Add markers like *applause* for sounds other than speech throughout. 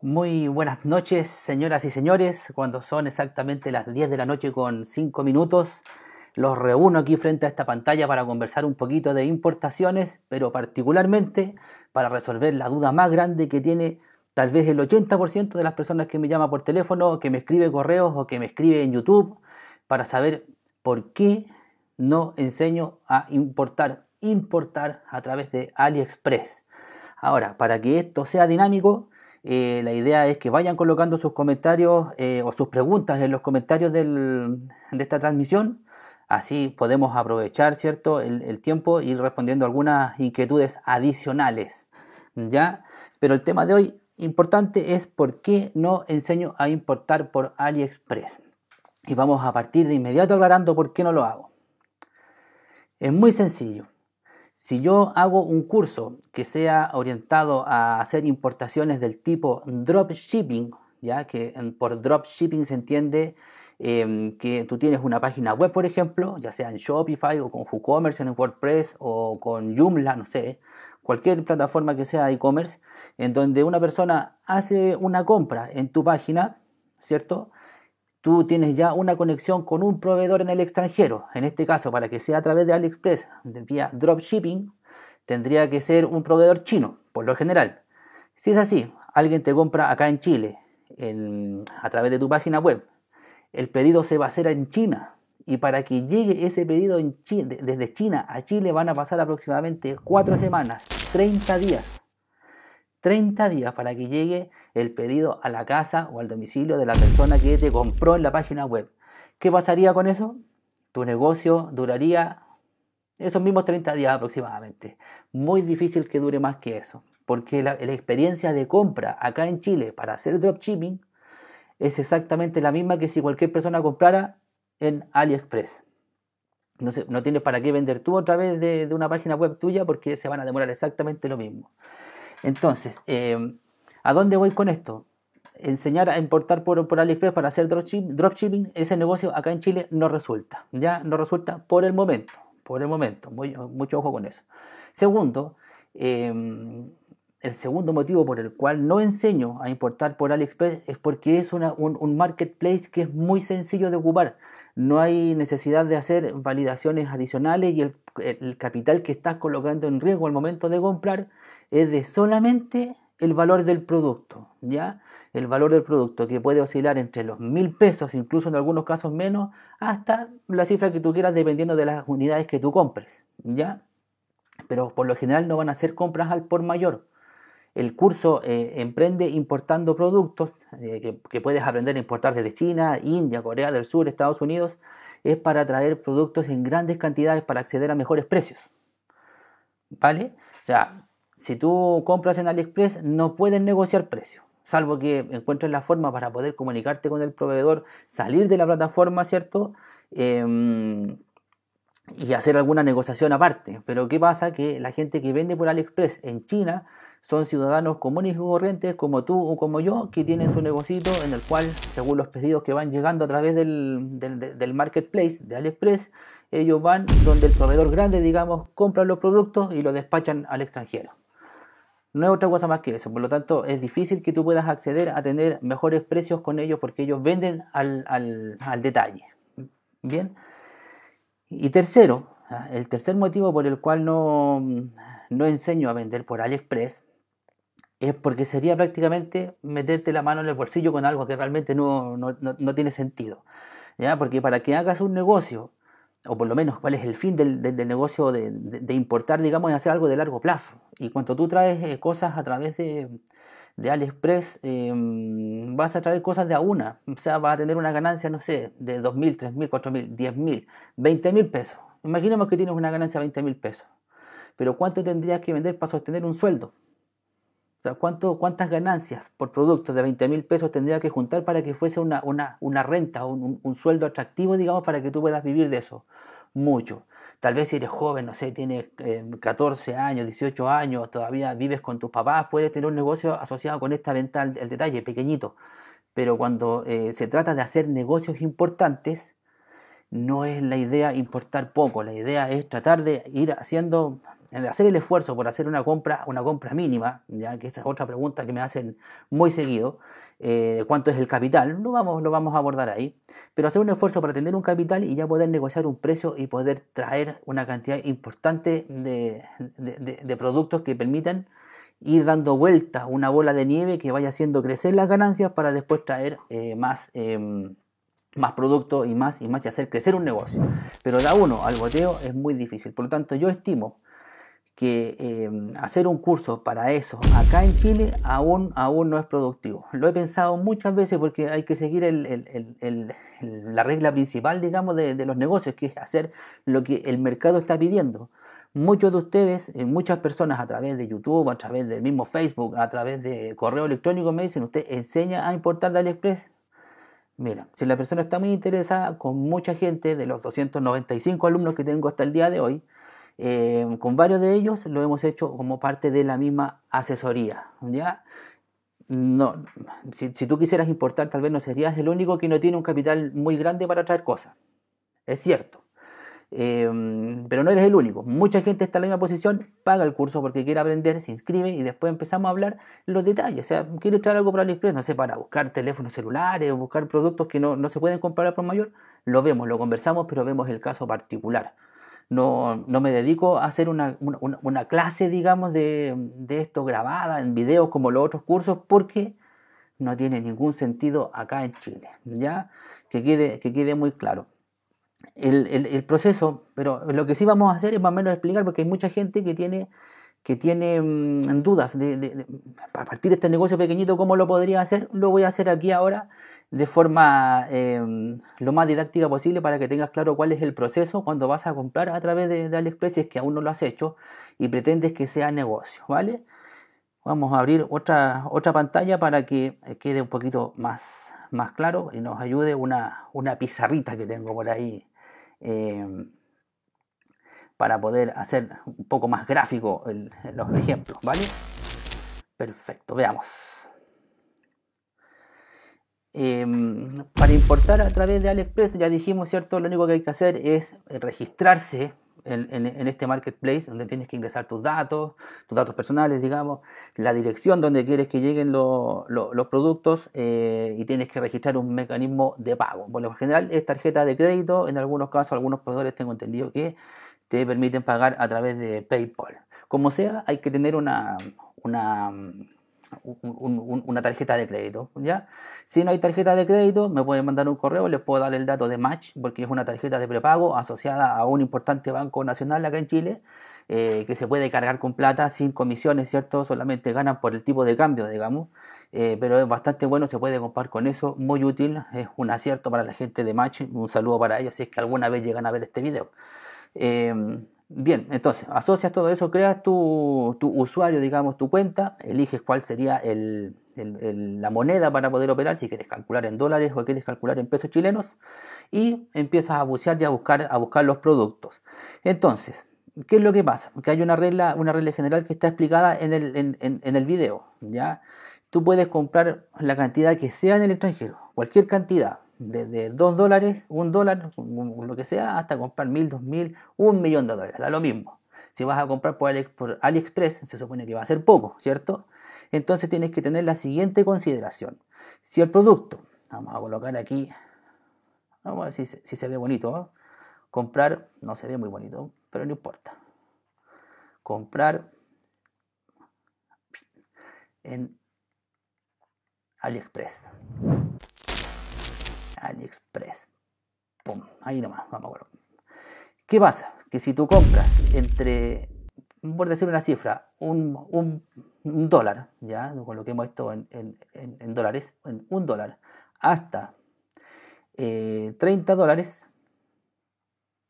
Muy buenas noches, señoras y señores. Cuando son exactamente las 10 de la noche con 5 minutos, los reúno aquí frente a esta pantalla para conversar un poquito de importaciones, pero particularmente para resolver la duda más grande que tiene tal vez el 80% de las personas que me llama por teléfono, que me escribe correos o que me escribe en YouTube, para saber por qué no enseño a importar, importar a través de AliExpress. Ahora, para que esto sea dinámico, eh, la idea es que vayan colocando sus comentarios eh, o sus preguntas en los comentarios de esta transmisión. Así podemos aprovechar ¿cierto? El, tiempo y ir respondiendo algunas inquietudes adicionales. ¿ya? Pero el tema de hoy importante es por qué no enseño a importar por AliExpress. Y vamos a partir de inmediato aclarando por qué no lo hago. Es muy sencillo. Si yo hago un curso que sea orientado a hacer importaciones del tipo dropshipping, ya que por dropshipping se entiende em, que tú tienes una página web, por ejemplo, ya sea en Shopify o con WooCommerce en WordPress o con Joomla, no sé, cualquier plataforma que sea e-commerce, en donde una persona hace una compra en tu página, ¿cierto? Tú tienes ya una conexión con un proveedor en el extranjero. En este caso, para que sea a través de AliExpress vía dropshipping, tendría que ser un proveedor chino, por lo general. Si es así, alguien te compra acá en Chile, a través de tu página web, el pedido se va a hacer en China. Y para que llegue ese pedido desde China a Chile van a pasar aproximadamente 4 semanas, 30 días. 30 días para que llegue el pedido a la casa o al domicilio de la persona que te compró en la página web. ¿Qué pasaría con eso? Tu negocio duraría esos mismos 30 días aproximadamente. Muy difícil que dure más que eso, porque la, experiencia de compra acá en Chile para hacer dropshipping es exactamente la misma que si cualquier persona comprara en AliExpress. No, tienes para qué vender tú otra vez de una página web tuya porque se van a demorar exactamente lo mismo. Entonces, em, ¿a dónde voy con esto? Enseñar a importar por, por AliExpress para hacer dropshipping, ese negocio acá en Chile no resulta. Ya no resulta por el momento. Por el momento. mucho ojo con eso. Segundo, em, el segundo motivo por el cual no enseño a importar por AliExpress es porque es un, marketplace que es muy sencillo de ocupar. No hay necesidad de hacer validaciones adicionales y el, capital que estás colocando en riesgo al momento de comprar es de solamente el valor del producto, ¿ya? El valor del producto que puede oscilar entre los mil pesos, incluso en algunos casos menos, hasta la cifra que tú quieras dependiendo de las unidades que tú compres, ¿ya? Pero por lo general no van a ser compras al por mayor. El curso eh, emprende importando productos eh, que, puedes aprender a importar desde China, India, Corea del Sur, Estados Unidos, es para traer productos en grandes cantidades para acceder a mejores precios. ¿Vale? O sea, si tú compras en AliExpress no puedes negociar precio, salvo que encuentres la forma para poder comunicarte con el proveedor, salir de la plataforma, ¿cierto? Em, y hacer alguna negociación aparte. Pero ¿qué pasa? Que la gente que vende por AliExpress en China son ciudadanos comunes y corrientes como tú o como yo, que tienen su negocito en el cual, según los pedidos que van llegando a través del, del marketplace de AliExpress, ellos van donde el proveedor grande, digamos, compra los productos y los despachan al extranjero. No es otra cosa más que eso. Por lo tanto, es difícil que tú puedas acceder a tener mejores precios con ellos porque ellos venden al, detalle. Bien. Y tercero, ¿ah? el tercer motivo por el cual no, no enseño a vender por AliExpress es porque sería prácticamente meterte la mano en el bolsillo con algo que realmente no, no tiene sentido. ¿Ya? Porque para que hagas un negocio o por lo menos cuál es el fin del, negocio de, importar, digamos, y hacer algo de largo plazo. Y cuando tú traes eh, cosas a través de, AliExpress, em, vas a traer cosas de a una. O sea, vas a tener una ganancia, no sé, de 2.000, 3.000, 4.000, 10.000, 20.000 pesos. Imaginemos que tienes una ganancia de 20.000 pesos. Pero ¿cuánto tendrías que vender para sostener un sueldo? O sea, ¿cuánto, ¿cuántas ganancias por producto de 20 mil pesos tendría que juntar para que fuese una, una, renta, un, un, sueldo atractivo, digamos, para que tú puedas vivir de eso? Mucho. Tal vez si eres joven, no sé, tienes 14 eh, años, 18 años, todavía vives con tus papás, puedes tener un negocio asociado con esta venta el, detalle, pequeñito. Pero cuando eh, se trata de hacer negocios importantes, no es la idea importar poco, la idea es tratar de ir haciendo, hacer el esfuerzo por hacer una compra, una compra mínima, ya que esa es otra pregunta que me hacen muy seguido, eh, cuánto es el capital, lo vamos, vamos a abordar ahí, pero hacer un esfuerzo para tener un capital y ya poder negociar un precio y poder traer una cantidad importante de, productos que permitan ir dando vuelta una bola de nieve que vaya haciendo crecer las ganancias para después traer eh, más em, más producto y más y más y hacer crecer un negocio. Pero da uno al boteo es muy difícil. Por lo tanto, yo estimo que eh, hacer un curso para eso acá en Chile aún, aún no es productivo. Lo he pensado muchas veces porque hay que seguir la regla principal, digamos, de, los negocios, que es hacer lo que el mercado está pidiendo. Muchos de ustedes, eh, muchas personas a través de YouTube, a través del mismo Facebook, a través de correo electrónico me dicen, usted enseña a importar de AliExpress. Mira, si la persona está muy interesada, con mucha gente, de los 295 alumnos que tengo hasta el día de hoy, eh, con varios de ellos lo hemos hecho como parte de la misma asesoría. ¿ya? No, si, tú quisieras importar, tal vez no serías el único que no tiene un capital muy grande para traer cosas. Es cierto. Em, pero no eres el único. Mucha gente está en la misma posición, paga el curso porque quiere aprender, se inscribe y después empezamos a hablar los detalles. O sea, quiere traer algo para AliExpress, no sé, para buscar teléfonos celulares, buscar productos que no, no se pueden comprar por mayor. Lo vemos, lo conversamos, pero vemos el caso particular. No, no me dedico a hacer una, una, clase, digamos, de, de esto grabada en video como los otros cursos porque no tiene ningún sentido acá en Chile. ¿Ya? Que quede, que quede muy claro el, proceso, pero lo que sí vamos a hacer es más o menos explicar, porque hay mucha gente que tiene, que tiene mm, dudas de, a partir de este negocio pequeñito, cómo lo podría hacer. Lo voy a hacer aquí ahora de forma em, lo más didáctica posible para que tengas claro cuál es el proceso cuando vas a comprar a través de, AliExpress si es que aún no lo has hecho y pretendes que sea negocio, ¿vale? Vamos a abrir otra, otra pantalla para que quede un poquito más, más claro y nos ayude una, una pizarrita que tengo por ahí Em, para poder hacer un poco más gráfico los ejemplos, ¿vale? Perfecto, veamos. Em, para importar a través de AliExpress, ya dijimos, ¿cierto? Lo único que hay que hacer es registrarse en, este marketplace donde tienes que ingresar tus datos, tus datos personales, digamos, la dirección donde quieres que lleguen los productos eh, y tienes que registrar un mecanismo de pago. Por lo general es tarjeta de crédito, en algunos casos algunos proveedores tengo entendido que te permiten pagar a través de PayPal. Como sea, hay que tener una una tarjeta de crédito. ¿ya? Si no hay tarjeta de crédito, me pueden mandar un correo, les puedo dar el dato de Match, porque es una tarjeta de prepago asociada a un importante banco nacional acá en Chile, eh, que se puede cargar con plata sin comisiones, ¿cierto? Solamente ganan por el tipo de cambio, digamos. Eh, pero es bastante bueno, se puede comprar con eso, muy útil, es un acierto para la gente de Match, un saludo para ellos si es que alguna vez llegan a ver este video. Eh, Bien, entonces, asocias todo eso, creas tu, usuario, digamos, tu cuenta, eliges cuál sería la moneda para poder operar, si quieres calcular en dólares o quieres calcular en pesos chilenos, y empiezas a bucear y a buscar, a buscar los productos. Entonces, ¿qué es lo que pasa? Que hay una regla, una regla general que está explicada en el, en el video, ¿ya? Tú puedes comprar la cantidad que sea en el extranjero, cualquier cantidad, desde 2 dólares, 1 dólar, lo que sea, hasta comprar 1000, 2000, 1 millón de dólares, da lo mismo. Si vas a comprar por, AliExpress, se supone que va a ser poco, ¿cierto? Entonces tienes que tener la siguiente consideración. Si el producto, vamos a colocar aquí, vamos a ver si, se ve bonito, comprar, no se ve muy bonito, pero no importa. Comprar en AliExpress. AliExpress. Pum, ahí nomás, vamos a ver. ¿Qué pasa? Que si tú compras entre, por decir una cifra, un, dólar, ya, coloquemos esto en, en, dólares, en un dólar, hasta 30 eh, dólares,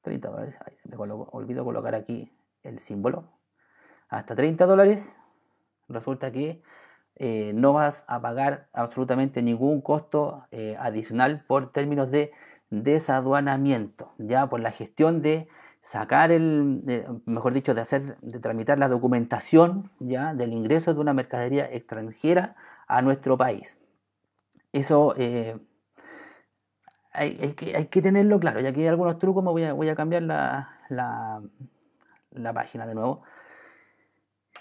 30 dólares, me olvido colocar aquí el símbolo, hasta 30 dólares, resulta que eh, no vas a pagar absolutamente ningún costo eh, adicional por términos de desaduanamiento, ya por la gestión de sacar el, mejor dicho, de hacer, de tramitar la documentación ya del ingreso de una mercadería extranjera a nuestro país. Eso, eh, hay, que, hay que tenerlo claro. Y aquí hay algunos trucos, me voy a, voy a cambiar la, la página de nuevo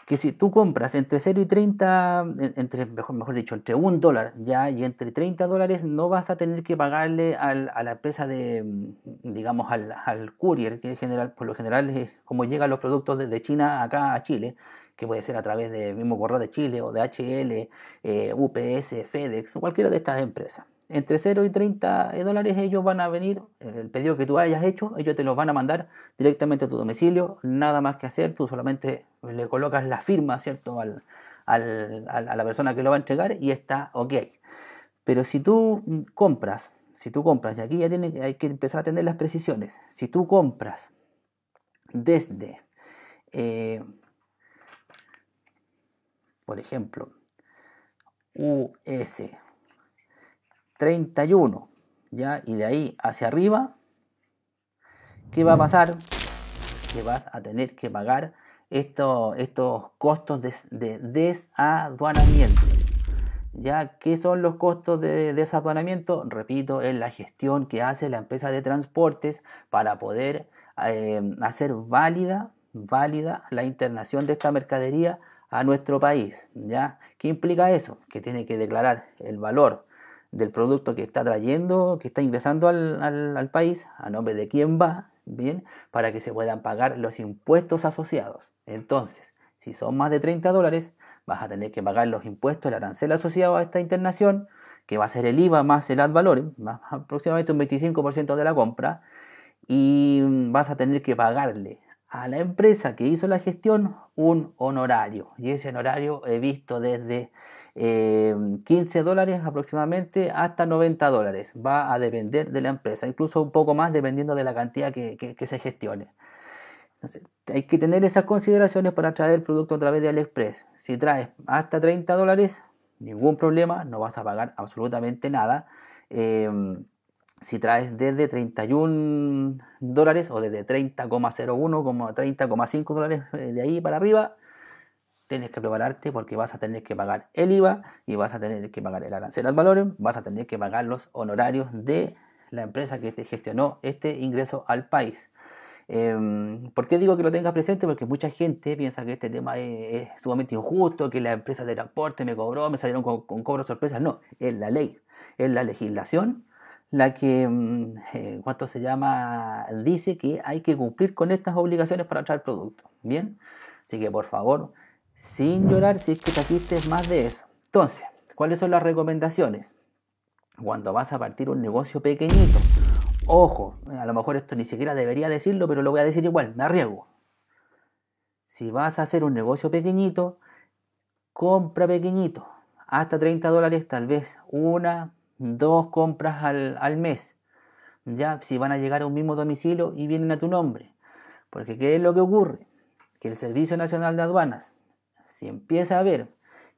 que si tú compras entre 0 y 30, entre, mejor, mejor dicho, entre 1 dólar ya y entre 30 dólares, no vas a tener que pagarle al, a la empresa de, mm, digamos, al, al, courier, que general, por lo general es como llegan los productos desde China acá a Chile, que puede ser a través del mismo correo de Chile o de HL, eh, UPS, FedEx, cualquiera de estas empresas entre 0 y 30 dólares ellos van a venir, el pedido que tú hayas hecho, ellos te los van a mandar directamente a tu domicilio, nada más que hacer, tú solamente le colocas la firma, ¿cierto?, al, al, a la persona que lo va a entregar y está ok. Pero si tú compras, si tú compras, y aquí ya tiene, hay que empezar a tener las precisiones, si tú compras desde, eh, por ejemplo, US 31, ¿ya? Y de ahí hacia arriba, ¿qué va a pasar? Que vas a tener que pagar estos, estos costos de, desaduanamiento. ¿Ya? ¿Qué son los costos de desaduanamiento? Repito, es la gestión que hace la empresa de transportes para poder eh, hacer válida, válida la internación de esta mercadería a nuestro país. ¿ya? ¿Qué implica eso? Que tiene que declarar el valor del producto que está trayendo, que está ingresando al, país, a nombre de quién va, bien, para que se puedan pagar los impuestos asociados. Entonces, si son más de 30 dólares, vas a tener que pagar los impuestos, el arancel asociado a esta internación, que va a ser el IVA más el ad valorem, más aproximadamente un 25% de la compra, y vas a tener que pagarle a la empresa que hizo la gestión un honorario. Y ese honorario he visto desde 15 eh, dólares aproximadamente hasta 90 dólares. Va a depender de la empresa, incluso un poco más dependiendo de la cantidad que, se gestione. hay que tener esas consideraciones para traer el producto a través de AliExpress. Si traes hasta 30 dólares, ningún problema, no vas a pagar absolutamente nada. Em, si traes desde 31 dólares o desde 30,01 como 30,5 dólares eh, de ahí para arriba, tienes que prepararte porque vas a tener que pagar el IVA y vas a tener que pagar el arancel al valor, vas a tener que pagar los honorarios de la empresa que te gestionó este ingreso al país. Em, ¿Por qué digo que lo tengas presente? Porque mucha gente piensa que este tema es, sumamente injusto, que la empresa de transporte me cobró, me salieron con, con cobro sorpresa. No, es la ley, es la legislación la que, mm, eh, ¿cuánto se llama? Dice que hay que cumplir con estas obligaciones para traer producto. Bien, así que por favor, sin llorar si es que trajiste más de eso. Entonces, ¿cuáles son las recomendaciones? Cuando vas a partir un negocio pequeñito, ojo, a lo mejor esto ni siquiera debería decirlo, pero lo voy a decir igual, me arriesgo. Si vas a hacer un negocio pequeñito, compra pequeñito, hasta 30 dólares, tal vez una, dos compras al, mes. Ya, si van a llegar a un mismo domicilio y vienen a tu nombre. Porque ¿qué es lo que ocurre? Que el Servicio Nacional de Aduanas, si empieza a ver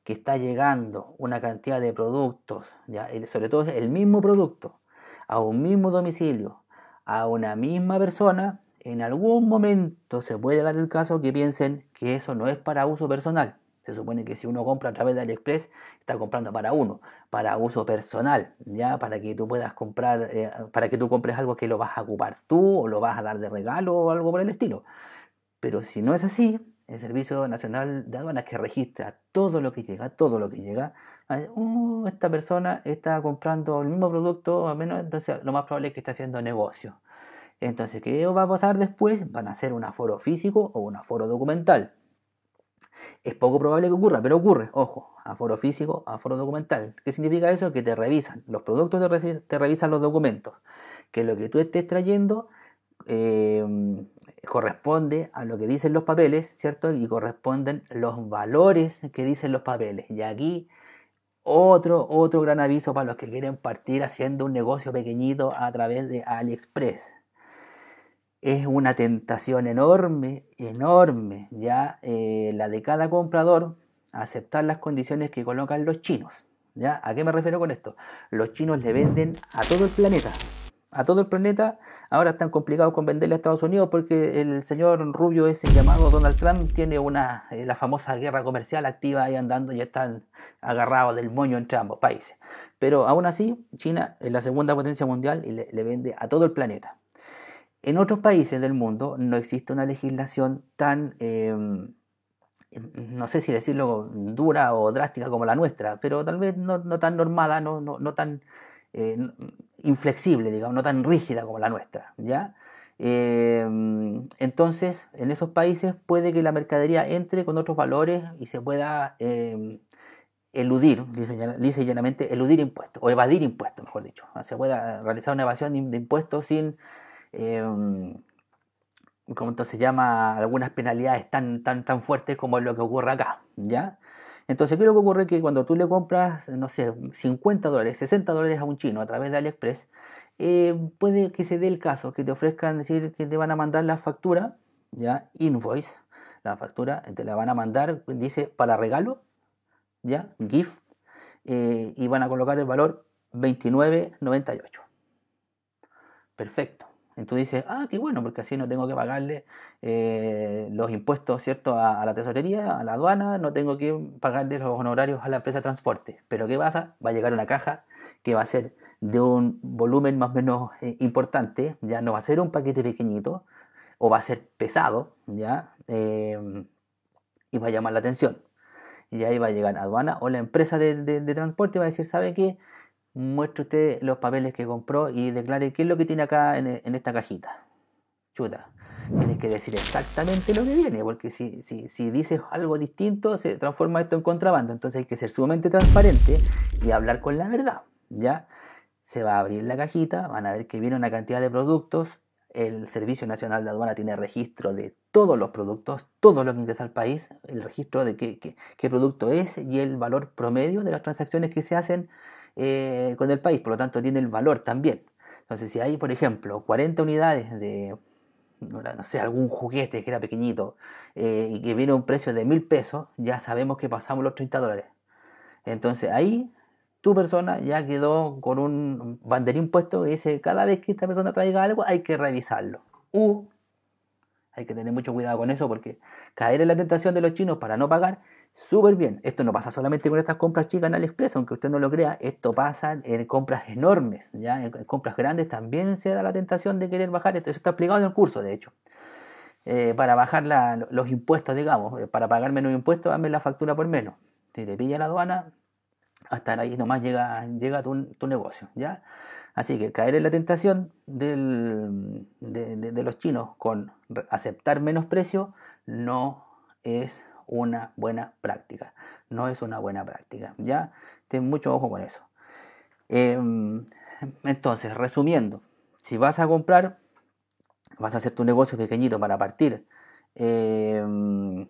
que está llegando una cantidad de productos, ya, sobre todo el mismo producto, a un mismo domicilio, a una misma persona, en algún momento se puede dar el caso que piensen que eso no es para uso personal, se supone que si uno compra a través de AliExpress, está comprando para uno, para uso personal, ya para que tú puedas comprar, eh, para que tú compres algo que lo vas a ocupar tú o lo vas a dar de regalo o algo por el estilo. Pero si no es así, el Servicio Nacional de Aduanas que registra todo lo que llega, todo lo que llega, uh, esta persona está comprando el mismo producto, o menos, entonces lo más probable es que esté haciendo negocio. Entonces, ¿qué va a pasar después? Van a hacer un aforo físico o un aforo documental. Es poco probable que ocurra, pero ocurre, ojo, aforo físico, aforo documental. ¿Qué significa eso? Que te revisan, los productos te, revisan los documentos, que lo que tú estés trayendo em, corresponde a lo que dicen los papeles, ¿cierto? Y corresponden los valores que dicen los papeles. Y aquí otro, otro gran aviso para los que quieren partir haciendo un negocio pequeñito a través de AliExpress es una tentación enorme, enorme, ya eh, la de cada comprador aceptar las condiciones que colocan los chinos. ¿ya? ¿A qué me refiero con esto? Los chinos le venden a todo el planeta, a todo el planeta. Ahora están complicados con venderle a Estados Unidos porque el señor Rubio, ese llamado Donald Trump, tiene una eh, la famosa guerra comercial activa ahí andando y están agarrados del moño entre ambos países. Pero aún así, China es la segunda potencia mundial y le, vende a todo el planeta. En otros países del mundo no existe una legislación tan, em, no sé si decirlo dura o drástica como la nuestra, pero tal vez no, tan normada, no, no tan eh, inflexible, digamos, no tan rígida como la nuestra, ¿ya? Em, entonces, en esos países puede que la mercadería entre con otros valores y se pueda eludir, dice, llanamente, eludir impuestos, o evadir impuestos, mejor dicho. Se pueda realizar una evasión de impuestos sin, eh, como se llama, algunas penalidades tan, tan, tan fuertes como lo que ocurre acá, ¿ya? Entonces, ¿qué es lo que ocurre? Que cuando tú le compras, no sé, 50 dólares, 60 dólares a un chino a través de AliExpress, eh, puede que se dé el caso que te ofrezcan decir que te van a mandar la factura, ya, invoice, la factura, te la van a mandar, dice, para regalo, ya, gift, eh, y van a colocar el valor 29.98. Perfecto. Entonces dices, ah, qué bueno, porque así no tengo que pagarle eh, los impuestos, ¿cierto?, a, la tesorería, a la aduana, no tengo que pagarle los honorarios a la empresa de transporte. Pero ¿qué pasa? Va a llegar una caja que va a ser de un volumen más o menos eh, importante, ya no va a ser un paquete pequeñito, o va a ser pesado, ¿ya? Em, y va a llamar la atención. Y ahí va a llegar aduana o la empresa de, de transporte y va a decir, ¿sabe qué? Muestre usted los papeles que compró y declare qué es lo que tiene acá en, esta cajita. Chuta, tienes que decir exactamente lo que viene, porque si, si, si, dices algo distinto se transforma esto en contrabando. Entonces hay que ser sumamente transparente y hablar con la verdad. ¿ya? Se va a abrir la cajita, van a ver que viene una cantidad de productos. El Servicio Nacional de Aduana tiene registro de todos los productos, todo lo que ingresa al país, el registro de qué, qué, qué producto es y el valor promedio de las transacciones que se hacen eh, con el país, por lo tanto tiene el valor también. Entonces, si hay, por ejemplo, 40 unidades de, no, sé, algún juguete que era pequeñito eh, y que viene a un precio de mil pesos, ya sabemos que pasamos los 30 dólares. Entonces, ahí tu persona ya quedó con un banderín puesto que dice, cada vez que esta persona traiga algo hay que revisarlo. U, hay que tener mucho cuidado con eso porque caer en la tentación de los chinos para no pagar súper bien. Esto no pasa solamente con estas compras chicas en AliExpress, aunque usted no lo crea, esto pasa en compras enormes, ¿ya? En, compras grandes también se da la tentación de querer bajar, esto eso está explicado en el curso, de hecho. Eh, para bajar los impuestos, digamos, eh, para pagar menos impuestos, dame la factura por menos. Si te pilla la aduana, hasta ahí nomás llega, llega tu, negocio, ¿ya? Así que caer en la tentación de, de los chinos con aceptar menos precio no es una buena práctica. No es una buena práctica. ¿Ya? Ten mucho ojo con eso. Em, entonces, resumiendo, si vas a comprar, vas a hacer tu negocio pequeñito para partir. Em,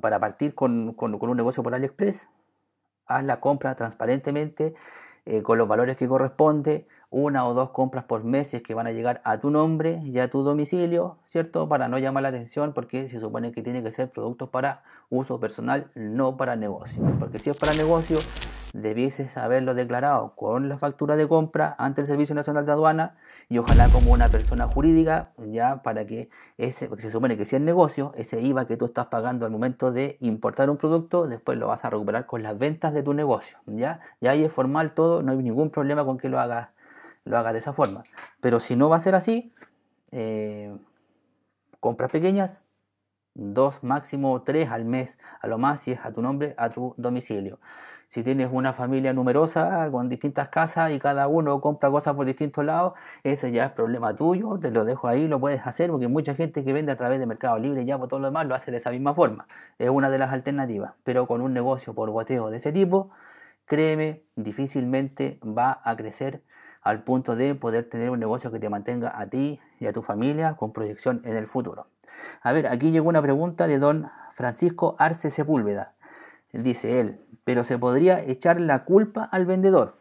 para partir con, con, un negocio por AliExpress, haz la compra transparentemente, eh, con los valores que corresponde, una o dos compras por meses que van a llegar a tu nombre y a tu domicilio, ¿cierto? Para no llamar la atención porque se supone que tiene que ser productos para uso personal, no para negocio. Porque si es para negocio, debieses haberlo declarado con la factura de compra ante el Servicio Nacional de Aduana y ojalá como una persona jurídica, ya para que ese, porque se supone que si es negocio, ese IVA que tú estás pagando al momento de importar un producto, después lo vas a recuperar con las ventas de tu negocio, ya, ya ahí es formal todo, no hay ningún problema con que lo hagas lo hagas de esa forma. Pero si no va a ser así, eh, compras pequeñas, dos, máximo tres al mes, a lo más si es a tu nombre, a tu domicilio. Si tienes una familia numerosa con distintas casas y cada uno compra cosas por distintos lados, ese ya es problema tuyo, te lo dejo ahí, lo puedes hacer, porque mucha gente que vende a través de Mercado Libre ya por todo lo demás lo hace de esa misma forma. Es una de las alternativas, pero con un negocio por goteo de ese tipo, créeme, difícilmente va a crecer al punto de poder tener un negocio que te mantenga a ti y a tu familia con proyección en el futuro. A ver, aquí llegó una pregunta de don Francisco Arce Sepúlveda. Dice él, pero se podría echar la culpa al vendedor.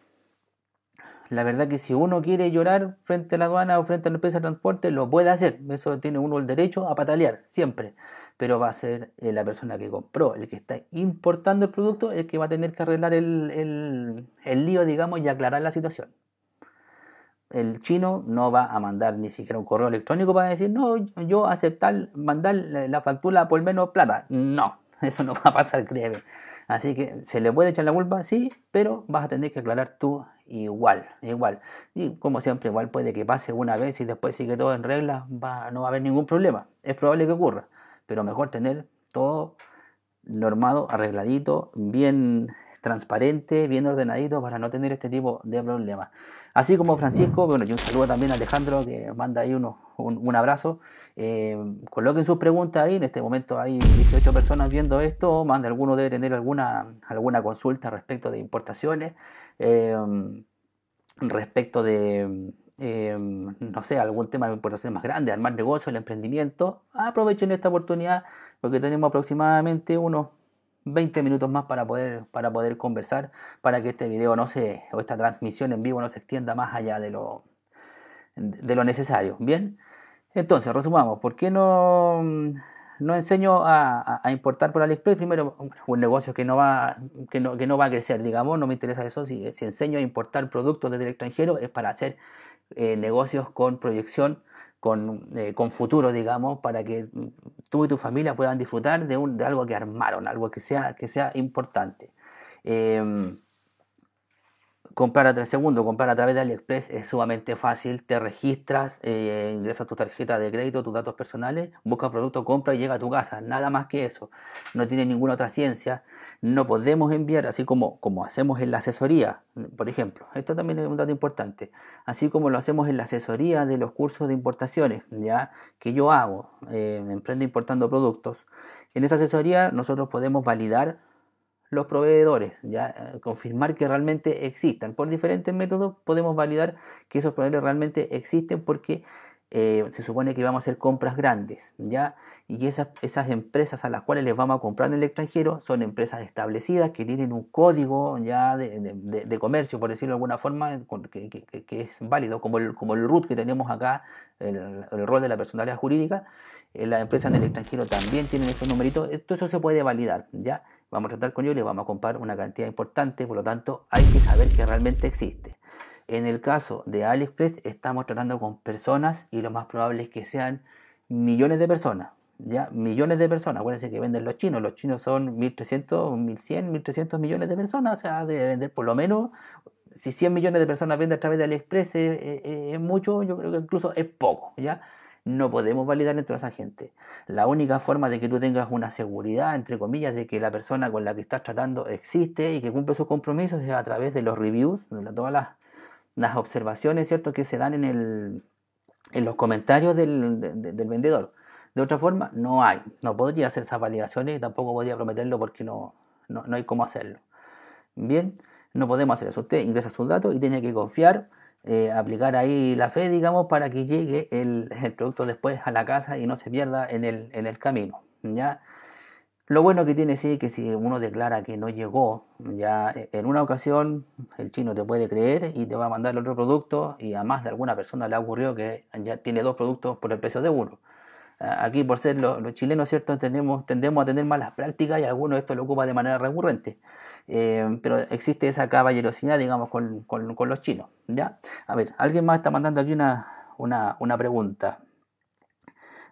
La verdad que si uno quiere llorar frente a la aduana o frente a la empresa de transporte, lo puede hacer. Eso tiene uno el derecho a patalear, siempre. Pero va a ser eh, la persona que compró, el que está importando el producto, el que va a tener que arreglar el, el lío, digamos, y aclarar la situación. El chino no va a mandar ni siquiera un correo electrónico para decir, no, yo aceptar mandar la factura por menos plata. No, *laughs* eso no va a pasar, créeme. Así que se le puede echar la culpa, sí, pero vas a tener que aclarar tú igual, igual. Y como siempre, igual puede que pase una vez y después sigue todo en regla, no va a haber ningún problema. Es probable que ocurra, pero mejor tener todo normado, arregladito, bien transparente, bien ordenadito para no tener este tipo de problemas. Así como Francisco, bueno, y un saludo también a Alejandro que manda ahí uno, un, abrazo. Eh, coloquen sus preguntas ahí, en este momento hay 18 personas viendo esto, más de alguno debe tener alguna, alguna consulta respecto de importaciones, eh, respecto de, eh, no sé, algún tema de importaciones más grande, más negocio, el emprendimiento. Aprovechen esta oportunidad porque tenemos aproximadamente unos 20 minutos más para poder, para poder conversar, para que este video no se, o esta transmisión en vivo no se extienda más allá de lo, de lo necesario. Bien, entonces resumamos, ¿por qué no, no enseño a, importar por AliExpress? Primero, un negocio que no va, que no, que no va a crecer, digamos, no me interesa eso. Si, enseño a importar productos desde el extranjero es para hacer eh, negocios con proyección con, eh, con futuro, digamos, para que tú y tu familia puedan disfrutar de, un, de algo que armaron, algo que sea, que sea importante. Em, comprar a segundo, comprar a través de AliExpress es sumamente fácil. Te registras, eh, ingresas tu tarjeta de crédito, tus datos personales, buscas producto, compra y llega a tu casa. Nada más que eso. No tiene ninguna otra ciencia. No podemos enviar, así como, como hacemos en la asesoría, por ejemplo. Esto también es un dato importante. Así como lo hacemos en la asesoría de los cursos de importaciones, ya que yo hago, eh, emprendo importando productos. En esa asesoría nosotros podemos validar los proveedores, ya eh, confirmar que realmente existen. Por diferentes métodos podemos validar que esos proveedores realmente existen porque eh, se supone que vamos a hacer compras grandes, ¿ya? Y esas, esas empresas a las cuales les vamos a comprar en el extranjero son empresas establecidas que tienen un código ya de, comercio, por decirlo de alguna forma, que, es válido, como el, como el RUT que tenemos acá, el, el rol de la personalidad jurídica. Eh, las empresas en el extranjero también tienen estos numeritos, todo eso se puede validar, ¿ya? Vamos a tratar con ellos y vamos a comprar una cantidad importante, por lo tanto hay que saber que realmente existe. En el caso de AliExpress estamos tratando con personas y lo más probable es que sean millones de personas. Ya, millones de personas. Acuérdense que venden los chinos. Los chinos son 1.300, 1.100, 1.300 millones de personas. O sea, debe vender por lo menos. Si 100 millones de personas venden a través de AliExpress es, mucho, yo creo que incluso es poco. ¿ya? No podemos validar entre esa gente. La única forma de que tú tengas una seguridad, entre comillas, de que la persona con la que estás tratando existe y que cumple sus compromisos es a través de los reviews, de todas las, observaciones ¿cierto? que se dan en, los comentarios del, vendedor. De otra forma, no hay. No podría hacer esas validaciones y tampoco podría prometerlo porque no, no, no hay cómo hacerlo. Bien, no podemos hacer eso. Usted ingresa sus datos y tiene que confiar eh, aplicar ahí la fe, digamos, para que llegue el, producto después a la casa y no se pierda en el, en el camino. ¿ya? Lo bueno que tiene sí que si uno declara que no llegó, ya e, en una ocasión el chino te puede creer y te va a mandar el otro producto y a más de alguna persona le ha ocurrido que ya tiene dos productos por el precio de uno. Aquí por ser los, chilenos, ¿cierto? Tenemos, tendemos a tener malas prácticas y algunos esto lo ocupa de manera recurrente. Eh, pero existe esa caballerosidad, digamos, con, los chinos. ¿ya? A ver, alguien más está mandando aquí una, una, pregunta.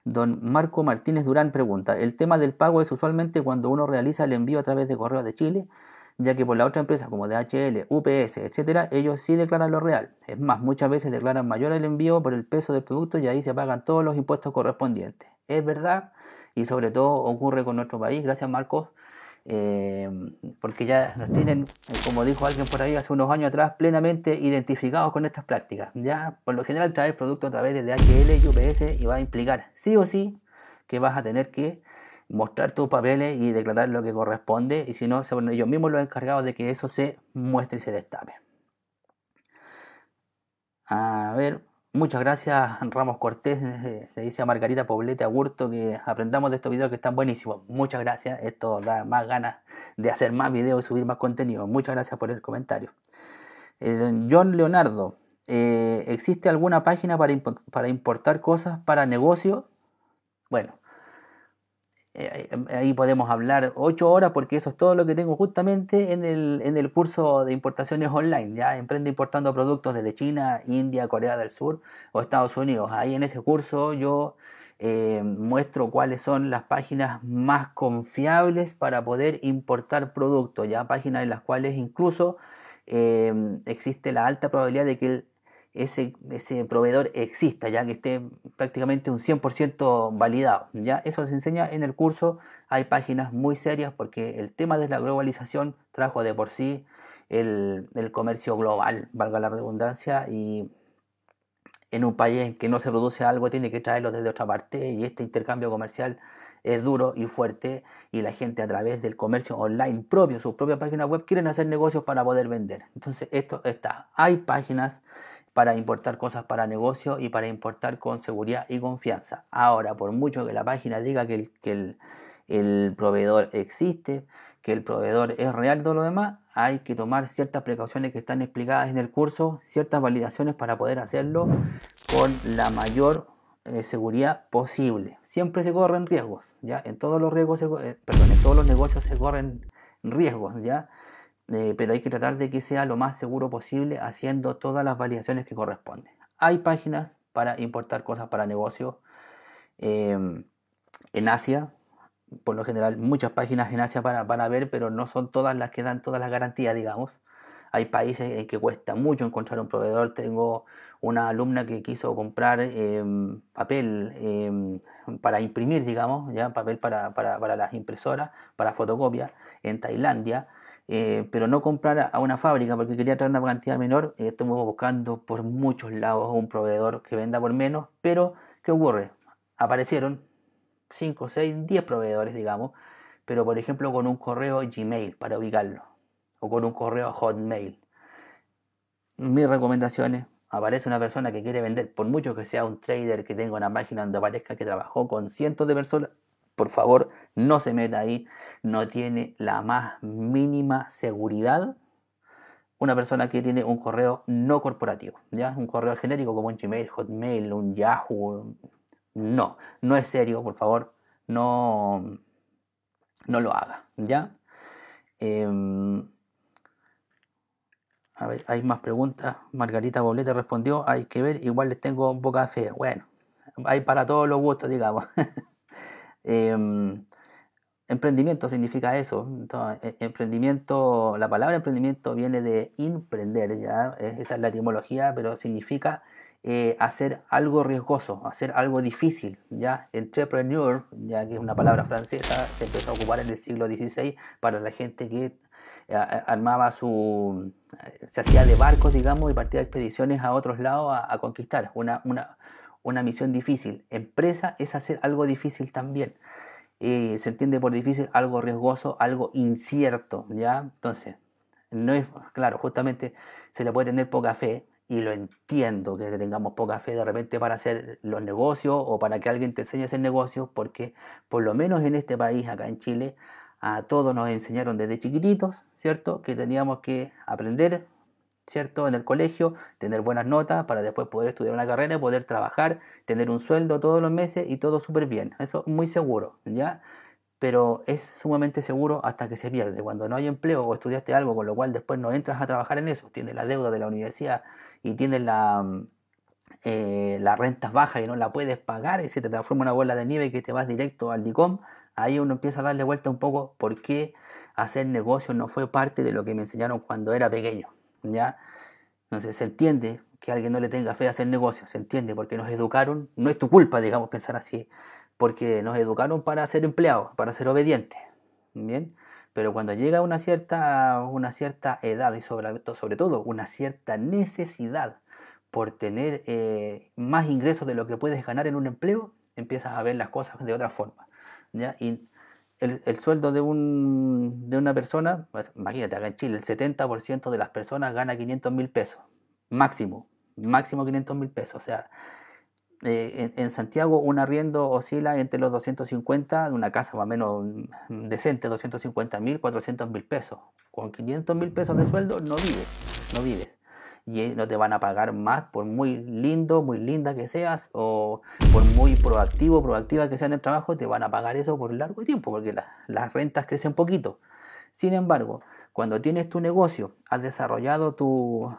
Don Marco Martínez Durán pregunta, el tema del pago es usualmente cuando uno realiza el envío a través de correo de Chile, ya que por la otra empresa como DHL, UPS, etcétera, ellos sí declaran lo real. Es más, muchas veces declaran mayor el envío por el peso del producto y ahí se pagan todos los impuestos correspondientes. Es verdad y sobre todo ocurre con nuestro país, gracias Marcos, eh, porque ya nos tienen, como dijo alguien por ahí hace unos años atrás, plenamente identificados con estas prácticas. Ya, por lo general, traer producto a través de DHL y UPS y va a implicar sí o sí que vas a tener que mostrar tus papeles y declarar lo que corresponde, y si no, ellos mismos los encargados de que eso se muestre y se destape. A ver, Muchas gracias Ramos Cortés, le dice a Margarita Poblete Agurto que aprendamos de estos videos que están buenísimos. Muchas gracias, esto da más ganas de hacer más videos y subir más contenido. Muchas gracias por el comentario. Eh, John Leonardo, eh, ¿existe alguna página para, para importar cosas para negocio? Bueno, ahí podemos hablar ocho horas porque eso es todo lo que tengo justamente en el, en el curso de importaciones online. Ya emprende importando productos desde China, India, Corea del Sur o Estados Unidos. Ahí en ese curso yo eh, muestro cuáles son las páginas más confiables para poder importar productos. Ya páginas en las cuales incluso eh, existe la alta probabilidad de que el ese, ese proveedor exista, ya que esté prácticamente un 100% validado. ¿ya? Eso se enseña en el curso. Hay páginas muy serias porque el tema de la globalización trajo de por sí el, el comercio global, valga la redundancia, y en un país en que no se produce algo tiene que traerlo desde otra parte y este intercambio comercial es duro y fuerte y la gente a través del comercio online propio, su propia página web, quieren hacer negocios para poder vender. Entonces esto está. Hay páginas para importar cosas para negocio y para importar con seguridad y confianza. Ahora, por mucho que la página diga que el, proveedor existe, que el proveedor es real todo lo demás, hay que tomar ciertas precauciones que están explicadas en el curso, ciertas validaciones para poder hacerlo con la mayor eh, seguridad posible. Siempre se corren riesgos, ¿ya? En todos los riesgos, eh, perdón, en todos los negocios se corren riesgos, ¿ya? Eh, pero hay que tratar de que sea lo más seguro posible haciendo todas las validaciones que corresponden. Hay páginas para importar cosas para negocio em, en Asia, por lo general muchas páginas en Asia para, ver, pero no son todas las que dan todas las garantías, digamos. Hay países en que cuesta mucho encontrar un proveedor. Tengo una alumna que quiso comprar em, papel em, para imprimir, digamos, ya papel para, para, para las impresoras, para fotocopia en Tailandia eh, pero no comprar a una fábrica porque quería traer una cantidad menor. Eh, estamos buscando por muchos lados un proveedor que venda por menos, pero ¿qué ocurre? Aparecieron 5, 6, 10 proveedores, digamos, pero por ejemplo con un correo Gmail para ubicarlo, o con un correo Hotmail. Mis recomendaciones, aparece una persona que quiere vender, por mucho que sea un trader que tenga una página donde aparezca que trabajó con cientos de personas, por favor, no se meta ahí. No tiene la más mínima seguridad una persona que tiene un correo no corporativo, ¿ya? Un correo genérico como un Gmail, Hotmail, un Yahoo. No, no es serio, por favor, no, no lo haga, ¿ya? Em, a ver, hay más preguntas. Margarita Boblete respondió, hay que ver, igual les tengo poca fe. Bueno, hay para todos los gustos, digamos. *laughs* Em, emprendimiento significa eso. E, emprendimiento, la palabra emprendimiento viene de emprender, ¿ya? esa es la etimología, pero significa eh, hacer algo riesgoso, hacer algo difícil. ¿ya? Entrepreneur, ya que es una palabra francesa, se empezó a ocupar en el siglo XVI para la gente que eh, armaba su. se hacía de barcos, digamos, y partía de expediciones a otros lados a, conquistar. Una, una misión difícil. Empresa es hacer algo difícil también. Eh, se entiende por difícil algo riesgoso, algo incierto, ¿ya? Entonces, no es, claro, justamente se le puede tener poca fe, y lo entiendo que tengamos poca fe de repente para hacer los negocios o para que alguien te enseñe a hacer negocios, porque por lo menos en este país, acá en Chile, a todos nos enseñaron desde chiquititos, ¿cierto? Que teníamos que aprender ¿cierto? En el colegio, tener buenas notas para después poder estudiar una carrera, poder trabajar, tener un sueldo todos los meses y todo súper bien. Eso es muy seguro, ¿ya? Pero es sumamente seguro hasta que se pierde. Cuando no hay empleo o estudiaste algo con lo cual después no entras a trabajar en eso, tienes la deuda de la universidad y tienes la, eh, las rentas bajas y no la puedes pagar y se te transforma una bola de nieve que te vas directo al DICOM, ahí uno empieza a darle vuelta un poco por qué hacer negocios no fue parte de lo que me enseñaron cuando era pequeño. ¿Ya? Entonces se entiende que alguien no le tenga fe a hacer negocios, se entiende, porque nos educaron, no es tu culpa, digamos, pensar así, porque nos educaron para ser empleados, para ser obedientes, ¿bien? Pero cuando llega una cierta, una cierta edad y sobre, sobre todo una cierta necesidad por tener eh, más ingresos de lo que puedes ganar en un empleo, empiezas a ver las cosas de otra forma, ¿ya? El, sueldo de, un, de una persona, pues, imagínate, acá en Chile el 70% de las personas gana 500 mil pesos, máximo, máximo 500 mil pesos. O sea, eh, en, Santiago un arriendo oscila entre los 250, de una casa más o menos decente, 250 mil, 400 mil pesos. Con 500 mil pesos de sueldo no vives, no vives. Y no te van a pagar más por muy lindo, muy linda que seas o por muy proactivo, proactiva que sea en el trabajo, te van a pagar eso por largo tiempo porque las rentas crecen poquito. Sin embargo, cuando tienes tu negocio, has desarrollado tu,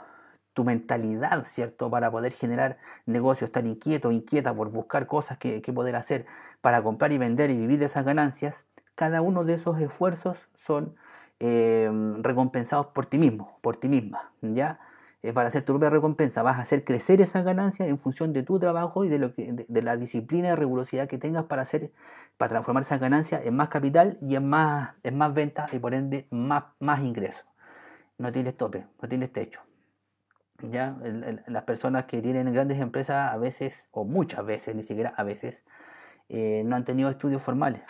tu mentalidad, ¿cierto? Para poder generar negocios, estar inquieto, inquieta por buscar cosas que, poder hacer para comprar y vender y vivir de esas ganancias, cada uno de esos esfuerzos son eh, recompensados por ti mismo, por ti misma, ¿ya? Para hacer tu propia recompensa, vas a hacer crecer esas ganancias en función de tu trabajo y de, lo que, de, la disciplina y rigurosidad que tengas para hacer, para transformar esas ganancias en más capital y en más, en más ventas y por ende más, más ingresos. No tienes tope, no tienes techo. ¿ya? las personas que tienen grandes empresas a veces, o muchas veces, ni siquiera a veces, eh, no han tenido estudios formales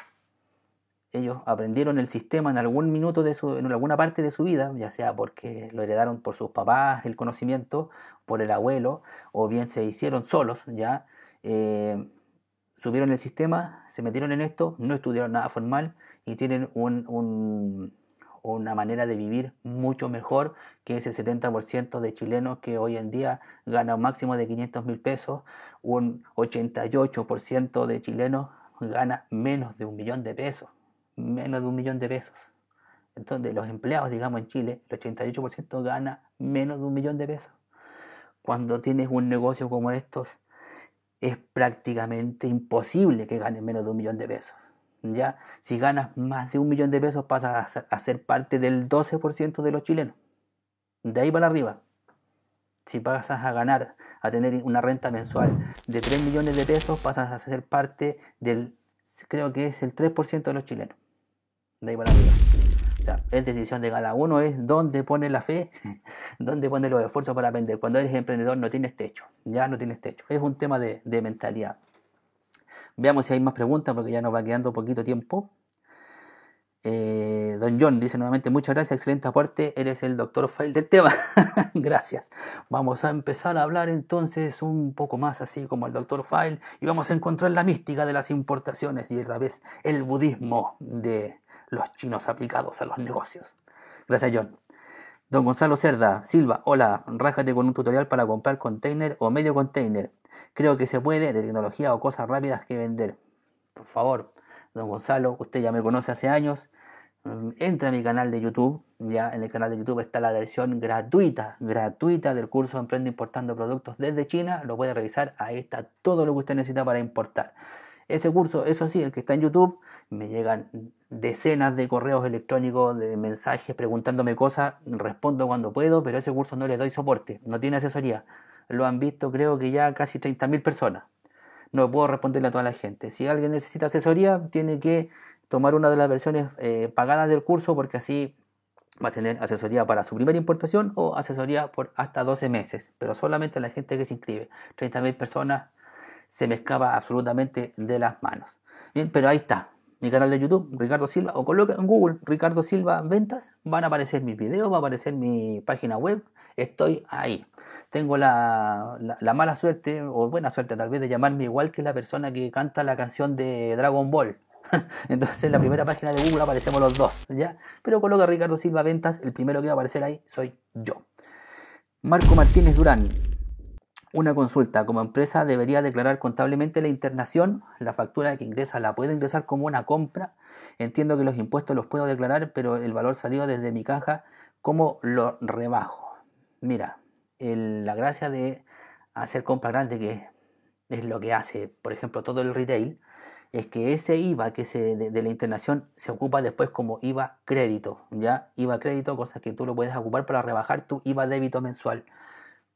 ellos aprendieron el sistema en algún minuto de su, en alguna parte de su vida, ya sea porque lo heredaron por sus papás el conocimiento, por el abuelo, o bien se hicieron solos, ya eh, subieron el sistema, se metieron en esto, no estudiaron nada formal y tienen un, una manera de vivir mucho mejor que ese 70% de chilenos que hoy en día gana un máximo de 500 mil pesos, un 88% de chilenos gana menos de un millón de pesos menos de un millón de pesos. Entonces, los empleados, digamos, en Chile, el 88% gana menos de un millón de pesos. Cuando tienes un negocio como estos, es prácticamente imposible que ganes menos de un millón de pesos. ¿ya? Si ganas más de un millón de pesos, pasas a ser parte del 12% de los chilenos. De ahí para arriba. Si pasas a ganar, a tener una renta mensual de 3 millones de pesos, pasas a ser parte del, creo que es el 3% de los chilenos de ahí para arriba. O sea, es decisión de cada uno, es dónde pone la fe, *laughs* dónde pone los esfuerzos para aprender. Cuando eres emprendedor no tienes techo, ya no tienes techo. Es un tema de, mentalidad. Veamos si hay más preguntas porque ya nos va quedando poquito tiempo. Eh, don John dice nuevamente, muchas gracias, excelente aporte, eres el doctor File del tema. *laughs* gracias. Vamos a empezar a hablar entonces un poco más así como el doctor File y vamos a encontrar la mística de las importaciones y a la vez el budismo de, los chinos aplicados a los negocios. Gracias, John. Don Gonzalo Cerda, Silva, hola, rájate con un tutorial para comprar container o medio container. Creo que se puede de tecnología o cosas rápidas que vender. Por favor, don Gonzalo, usted ya me conoce hace años. Mm, entra a mi canal de YouTube. Ya en el canal de YouTube está la versión gratuita, gratuita del curso Emprende Importando Productos desde China. Lo puede revisar. Ahí está todo lo que usted necesita para importar. Ese curso, eso sí, el que está en YouTube, me llegan decenas de correos electrónicos, de mensajes preguntándome cosas, respondo cuando puedo, pero ese curso no le doy soporte, no tiene asesoría. Lo han visto creo que ya casi 30.000 personas. No puedo responderle a toda la gente. Si alguien necesita asesoría, tiene que tomar una de las versiones eh, pagadas del curso porque así va a tener asesoría para su primera importación o asesoría por hasta 12 meses, pero solamente la gente que se inscribe. 30.000 personas se me escapa absolutamente de las manos. Bien, pero ahí está. Mi canal de YouTube, Ricardo Silva, o coloca en Google Ricardo Silva Ventas, van a aparecer mis videos, va a aparecer mi página web, estoy ahí. Tengo la, mala suerte, o buena suerte tal vez, de llamarme igual que la persona que canta la canción de Dragon Ball. *laughs* Entonces en la primera página de Google aparecemos los dos, ¿ya? Pero coloca Ricardo Silva Ventas, el primero que va a aparecer ahí soy yo. Marco Martínez Durán, una consulta. Como empresa debería declarar contablemente la internación. La factura que ingresa la puedo ingresar como una compra. Entiendo que los impuestos los puedo declarar, pero el valor salido desde mi caja, ¿cómo lo rebajo? Mira, la gracia de hacer compra grande, que es lo que hace, por ejemplo, todo el retail, es que ese IVA que se, de, de, la internación se ocupa después como IVA crédito, ¿ya? IVA crédito, cosa que tú lo puedes ocupar para rebajar tu IVA débito mensual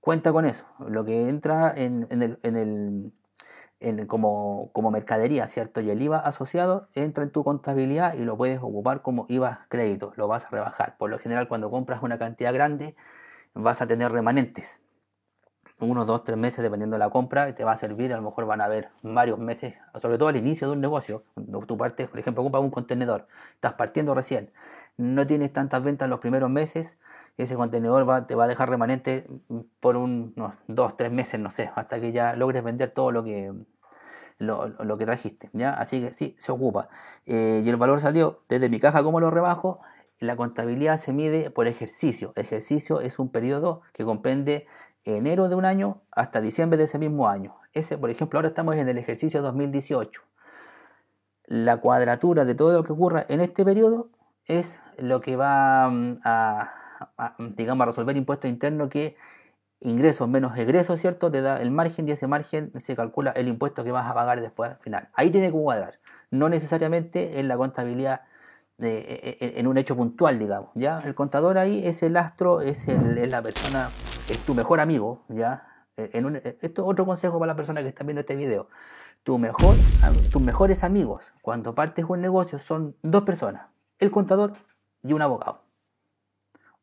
cuenta con eso. Lo que entra en, el, como, mercadería, ¿cierto? Y el IVA asociado entra en tu contabilidad y lo puedes ocupar como IVA crédito, lo vas a rebajar. Por lo general, cuando compras una cantidad grande, vas a tener remanentes. Unos, dos, tres meses dependiendo de la compra, te va a servir, a lo mejor van a haber varios meses, sobre todo al inicio de un negocio. Tu parte, por ejemplo, compras un contenedor, estás partiendo recién, no tienes tantas ventas en los primeros meses, ese contenedor va, te va a dejar remanente por unos dos, tres meses, no sé, hasta que ya logres vender todo lo que, lo, que trajiste, ¿ya? Así que sí, se ocupa. Eh, y el valor salió desde mi caja, ¿cómo lo rebajo? la contabilidad se mide por ejercicio. Ejercicio es un periodo que comprende enero de un año hasta diciembre de ese mismo año. Ese, por ejemplo, ahora estamos en el ejercicio 2018. La cuadratura de todo lo que ocurra en este periodo es lo que va mm, a, digamos, a resolver impuesto interno que ingresos menos egresos, ¿cierto? Te da el margen y ese margen se calcula el impuesto que vas a pagar después al final. Ahí tiene que cuadrar, no necesariamente en la contabilidad de, e, e, en un hecho puntual, digamos, ¿ya? El contador ahí es el astro, es, el, la persona, es tu mejor amigo, ¿ya? En esto es otro consejo para la persona que está viendo este video. Tu mejor, tus mejores amigos cuando partes un negocio son dos personas, el contador y un abogado.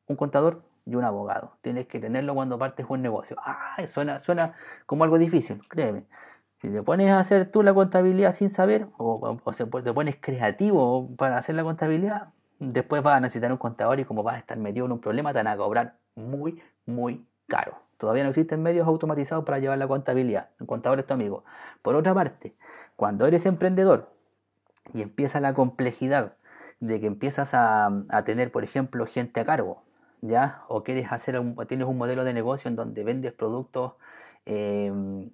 Un contador y un abogado. Tienes que tenerlo cuando partes un negocio. Ah, suena, suena como algo difícil, créeme. Si te pones a hacer tú la contabilidad sin saber, o, te pones creativo para hacer la contabilidad, después vas a necesitar un contador y como vas a estar metido en un problema, te van a cobrar muy, muy caro. Todavía no existen medios automatizados para llevar la contabilidad. El contador es tu amigo. Por otra parte, cuando eres emprendedor y empieza la complejidad de que empiezas a, a tener, por ejemplo, gente a cargo, ¿ya? O quieres hacer un, tienes un modelo de negocio en donde vendes productos, em,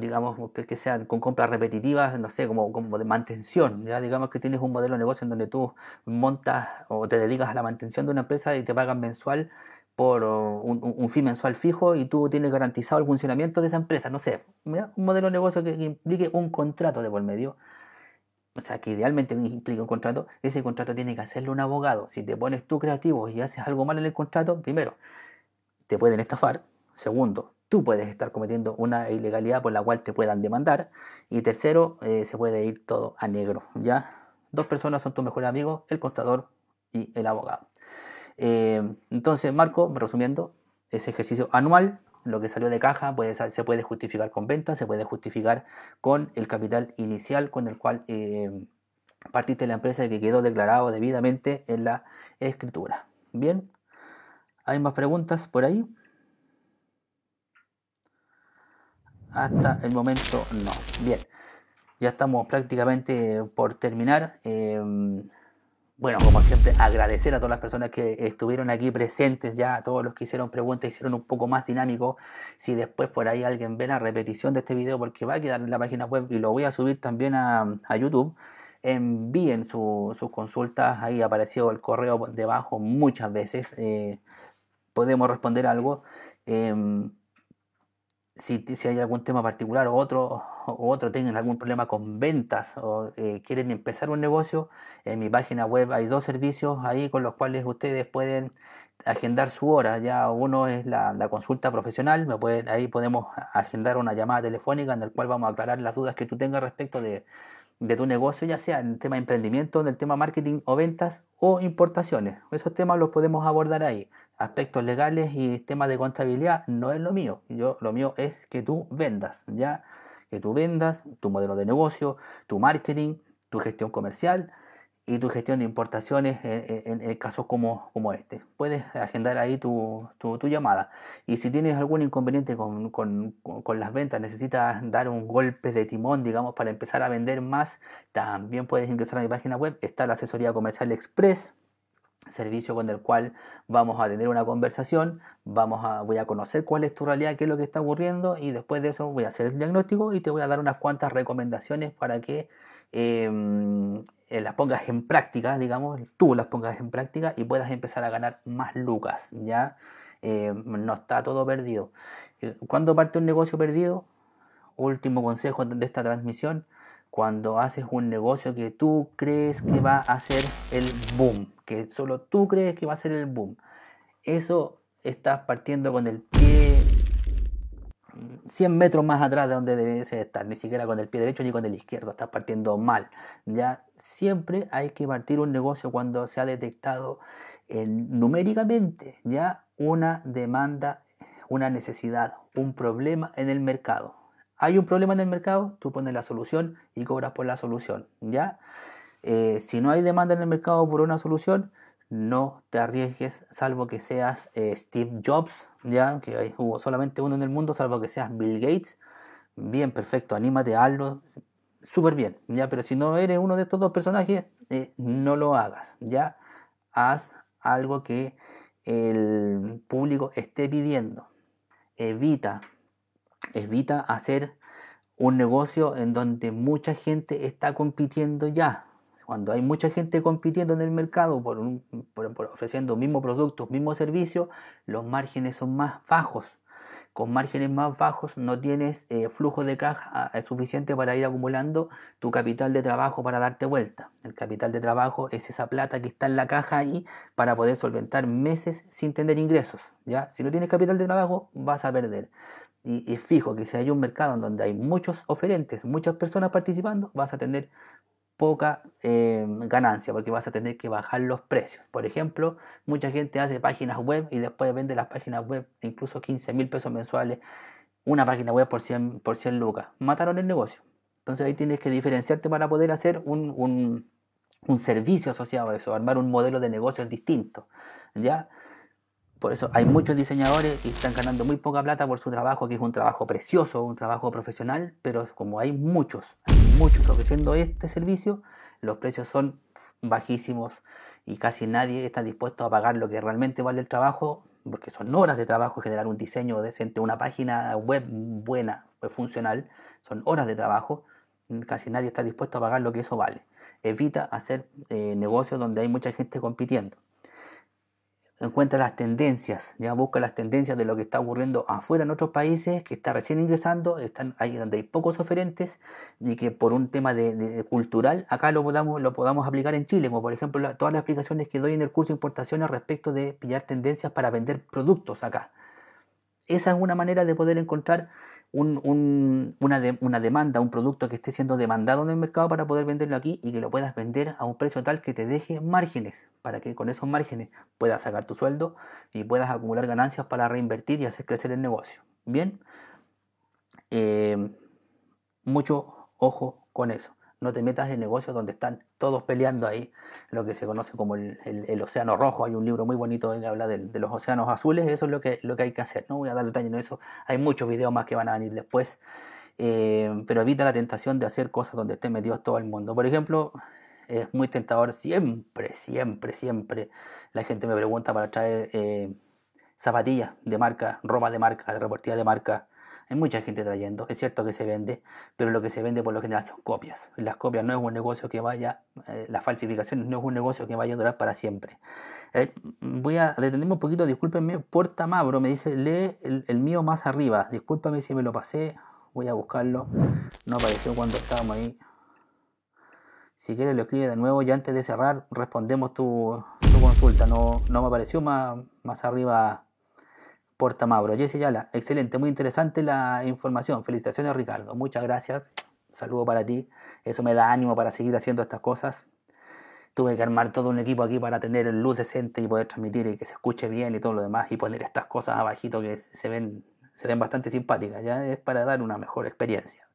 digamos, que sean con compras repetitivas, no sé, como, como de mantención, ¿ya? Digamos que tienes un modelo de negocio en donde tú montas o te dedicas a la mantención de una empresa y te pagan mensual por un, un fin mensual fijo y tú tienes garantizado el funcionamiento de esa empresa, no sé, un modelo de negocio que implique un contrato de por medio o sea, que idealmente implica un contrato, ese contrato tiene que hacerlo un abogado. Si te pones tú creativo y haces algo mal en el contrato, primero, te pueden estafar. Segundo, tú puedes estar cometiendo una ilegalidad por la cual te puedan demandar. Y tercero, eh, se puede ir todo a negro. ¿ya? Dos personas son tus mejores amigos, el contador y el abogado. Eh, entonces, Marco, resumiendo, ese ejercicio anual lo que salió de caja se puede justificar con ventas, se puede justificar con el capital inicial con el cual eh, partiste la empresa y que quedó declarado debidamente en la escritura. Bien, ¿hay más preguntas por ahí? Hasta el momento no. Bien, ya estamos prácticamente por terminar. Eh, bueno, como siempre, agradecer a todas las personas que estuvieron aquí presentes ya, a todos los que hicieron preguntas, hicieron un poco más dinámico. Si después por ahí alguien ve la repetición de este video, porque va a quedar en la página web y lo voy a subir también a, YouTube, envíen sus consultas. Ahí apareció el correo debajo muchas veces. Eh, podemos responder algo. Em, si, si, hay algún tema particular o otro, o otro tienen algún problema con ventas o eh, quieren empezar un negocio, en mi página web hay dos servicios ahí con los cuales ustedes pueden agendar su hora. Ya uno es la, consulta profesional, me pueden, ahí podemos agendar una llamada telefónica en la cual vamos a aclarar las dudas que tú tengas respecto de, de tu negocio, ya sea en el tema de emprendimiento, en el tema marketing o ventas o importaciones. Esos temas los podemos abordar ahí aspectos legales y temas de contabilidad no es lo mío. Yo lo mío es que tú vendas, ya que tú vendas tu modelo de negocio, tu marketing, tu gestión comercial y tu gestión de importaciones en, en, casos como, como, este. Puedes agendar ahí tu, tu, llamada. Y si tienes algún inconveniente con, con, con, las ventas, necesitas dar un golpe de timón, digamos, para empezar a vender más, también puedes ingresar a mi página web. Está la asesoría comercial express servicio con el cual vamos a tener una conversación, vamos a, voy a conocer cuál es tu realidad, qué es lo que está ocurriendo y después de eso voy a hacer el diagnóstico y te voy a dar unas cuantas recomendaciones para que em, eh, las pongas en práctica, digamos, tú las pongas en práctica y puedas empezar a ganar más lucas, ¿ya? Em, no está todo perdido. ¿Cuándo parte un negocio perdido? Último consejo de esta transmisión, cuando haces un negocio que tú crees que va a ser el boom, que solo tú crees que va a ser el boom. Eso estás partiendo con el pie 100 metros más atrás de donde debes estar, ni siquiera con el pie derecho ni con el izquierdo, estás partiendo mal. Ya siempre hay que partir un negocio cuando se ha detectado numéricamente ya una demanda, una necesidad, un problema en el mercado. Hay un problema en el mercado, tú pones la solución y cobras por la solución, ¿ya? Eh, si no hay demanda en el mercado por una solución, no te arriesgues, salvo que seas eh, Steve Jobs, ya que hubo solamente uno en el mundo, salvo que seas Bill Gates. Bien, perfecto, anímate, hazlo, súper bien, ya, pero si no eres uno de estos dos personajes, eh, no lo hagas, ya. haz algo que el público esté pidiendo. Evita, evita hacer un negocio en donde mucha gente está compitiendo ya. Cuando hay mucha gente compitiendo en el mercado por, ofreciendo mismos productos, mismos servicios, los márgenes son más bajos. Con márgenes más bajos no tienes eh, flujo de caja ah, suficiente para ir acumulando tu capital de trabajo para darte vuelta. El capital de trabajo es esa plata que está en la caja ahí para poder solventar meses sin tener ingresos. ¿ya? Si no tienes capital de trabajo, vas a perder. Y, fijo que si hay un mercado en donde hay muchos oferentes, muchas personas participando, vas a tener poca eh, ganancia porque vas a tener que bajar los precios. Por ejemplo, mucha gente hace páginas web y después vende las páginas web incluso 15 mil pesos mensuales, una página web por 100, por 100 lucas. Mataron el negocio. Entonces ahí tienes que diferenciarte para poder hacer un, un, un servicio asociado a eso, armar un modelo de negocios distinto. ¿ya? Por eso hay muchos diseñadores y están ganando muy poca plata por su trabajo, que es un trabajo precioso, un trabajo profesional, pero como hay muchos, hay muchos ofreciendo este servicio, los precios son bajísimos y casi nadie está dispuesto a pagar lo que realmente vale el trabajo, porque son horas de trabajo generar un diseño decente, una página web buena, funcional, son horas de trabajo, casi nadie está dispuesto a pagar lo que eso vale. Evita hacer eh, negocios donde hay mucha gente compitiendo encuentra las tendencias, ya busca las tendencias de lo que está ocurriendo afuera en otros países, que está recién ingresando, están ahí donde hay pocos oferentes y que por un tema de, cultural acá lo podamos, lo podamos aplicar en Chile, como por ejemplo todas las explicaciones que doy en el curso de importaciones respecto de pillar tendencias para vender productos acá. Esa es una manera de poder encontrar una, una demanda, un producto que esté siendo demandado en el mercado para poder venderlo aquí y que lo puedas vender a un precio tal que te deje márgenes, para que con esos márgenes puedas sacar tu sueldo y puedas acumular ganancias para reinvertir y hacer crecer el negocio. Bien, eh, mucho ojo con eso no te metas en negocios donde están todos peleando ahí, lo que se conoce como el, océano rojo. Hay un libro muy bonito que habla de, los océanos azules, eso es lo que, lo que hay que hacer. No voy a dar detalle en eso, hay muchos videos más que van a venir después, eh, pero evita la tentación de hacer cosas donde esté metido todo el mundo. Por ejemplo, es muy tentador siempre, siempre, siempre. La gente me pregunta para traer eh, zapatillas de marca, ropa de marca, de de marca hay mucha gente trayendo, es cierto que se vende, pero lo que se vende por lo general son copias. Las copias no es un negocio que vaya, eh, las falsificaciones no es un negocio que vaya a durar para siempre. Eh, voy a detenerme un poquito, discúlpenme, Porta Mabro me dice, lee el, mío más arriba, discúlpame si me lo pasé, voy a buscarlo, no apareció cuando estábamos ahí. Si quieres lo escribe de nuevo y antes de cerrar respondemos tu, consulta, no, no me apareció más, más arriba Porta Mauro. Jesse Yala, excelente, muy interesante la información. Felicitaciones Ricardo, muchas gracias. Saludo para ti. Eso me da ánimo para seguir haciendo estas cosas. Tuve que armar todo un equipo aquí para tener luz decente y poder transmitir y que se escuche bien y todo lo demás y poner estas cosas abajito que se ven, se ven bastante simpáticas. Ya es para dar una mejor experiencia.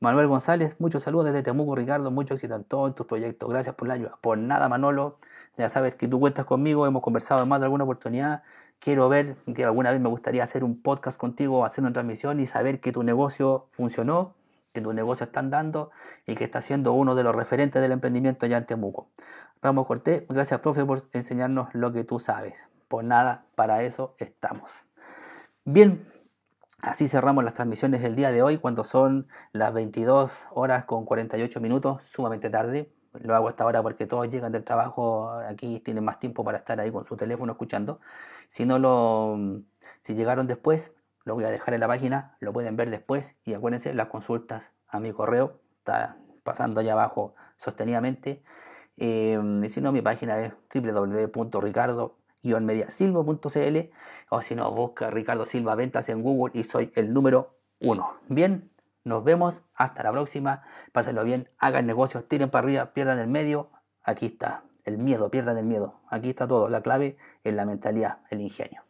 Manuel González, muchos saludos desde Temuco, Ricardo, mucho éxito en todos tus proyectos. Gracias por la ayuda. Por nada, Manolo. Ya sabes que tú cuentas conmigo, hemos conversado en más de alguna oportunidad quiero ver que alguna vez me gustaría hacer un podcast contigo, hacer una transmisión y saber que tu negocio funcionó, que tu negocio está andando y que está siendo uno de los referentes del emprendimiento ya en Temuco. Ramos Cortés, gracias profe por enseñarnos lo que tú sabes. Por nada, para eso estamos. Bien, así cerramos las transmisiones del día de hoy cuando son las 22 horas con 48 minutos, sumamente tarde lo hago hasta ahora porque todos llegan del trabajo aquí tienen más tiempo para estar ahí con su teléfono escuchando. Si no lo, si llegaron después, lo voy a dejar en la página, lo pueden ver después y acuérdense las consultas a mi correo está pasando allá abajo sostenidamente. Eh, y si no, mi página es www.ricardo-mediasilva.cl o si no, busca Ricardo Silva Ventas en Google y soy el número uno. Bien, nos vemos, hasta la próxima, pásenlo bien, hagan negocios, tiren para arriba, pierdan el medio, aquí está, el miedo, pierdan el miedo, aquí está todo, la clave en la mentalidad, el ingenio.